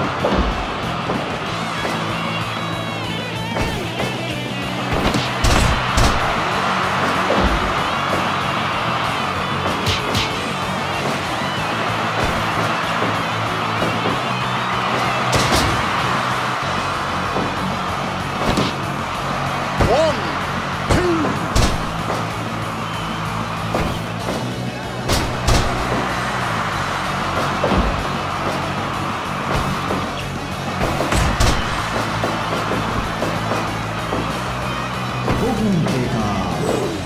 One! ンテか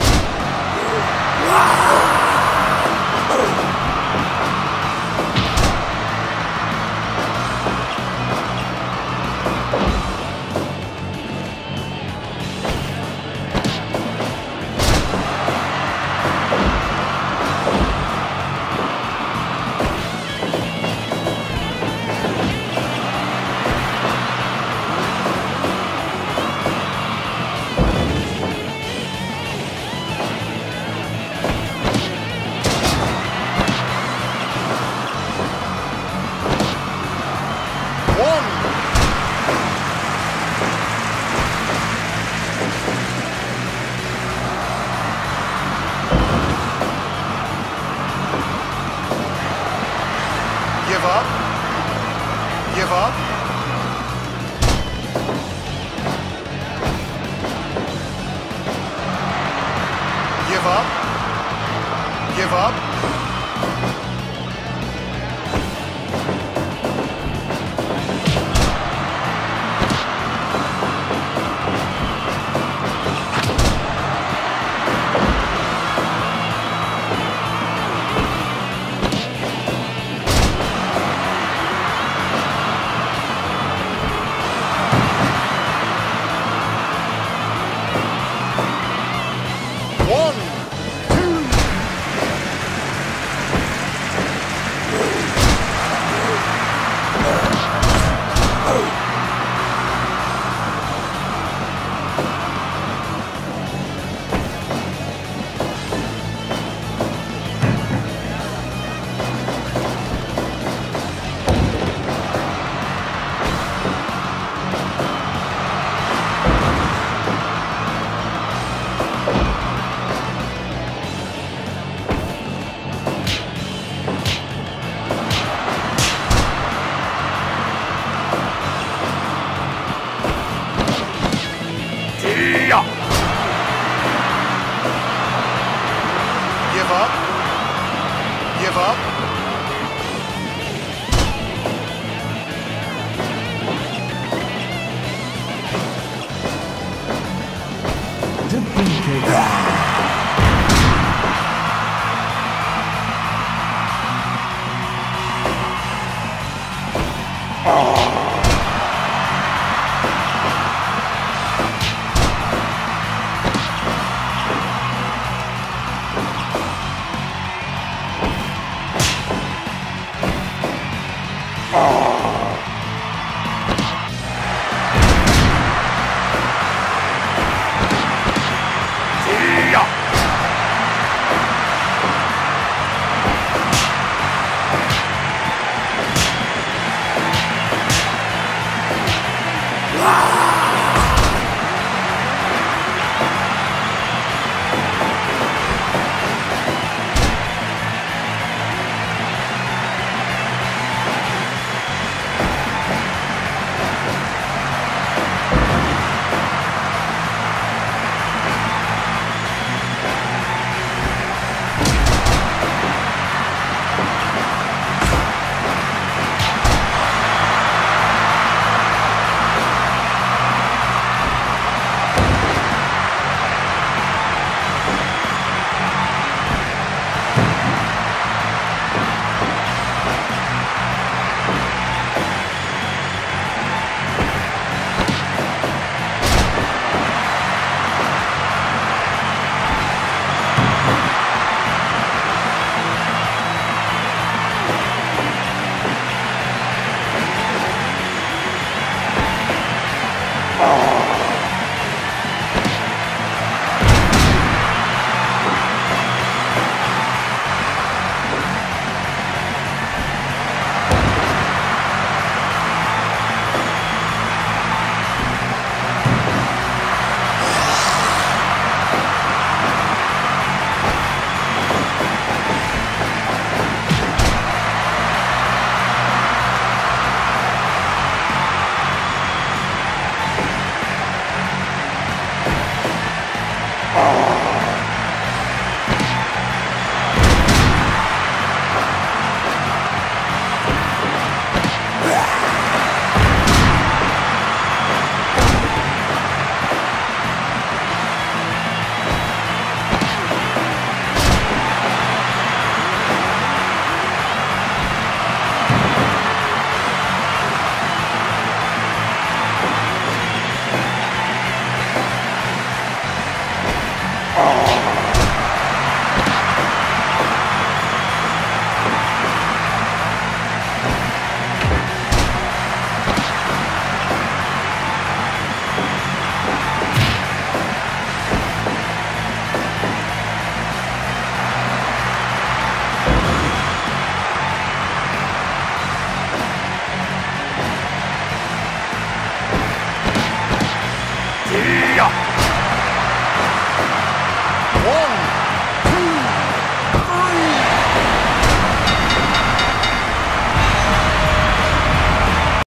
Give up. Give up. Give up. い